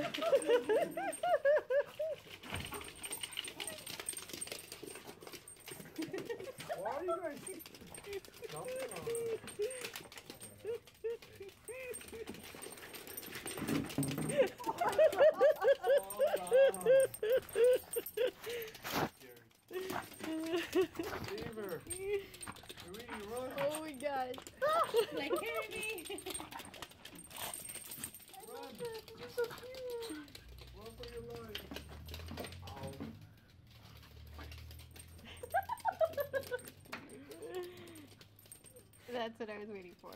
Why are you guys jumping on it? Oh, Beaver, Sweetie, run, Oh my god. Like, carry me. run, You're so cute. run for your life. Ow. That's what I was waiting for.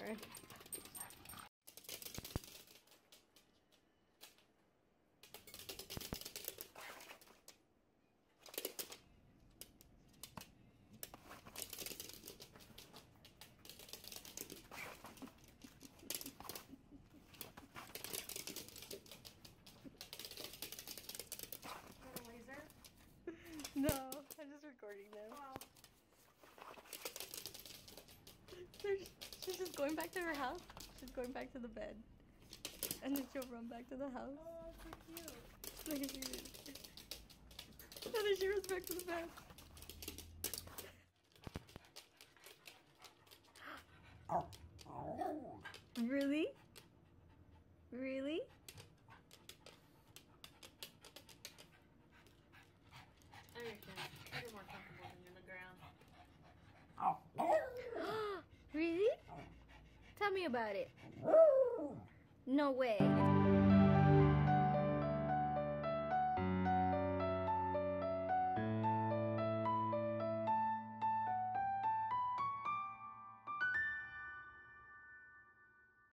Going back to her house. She's going back to the bed. And then she'll run back to the house. Oh, so cute. Look at you. And then she runs back to the bed. Really? Really? I understand. You're more comfortable than in the ground. really? Tell me about it. No way.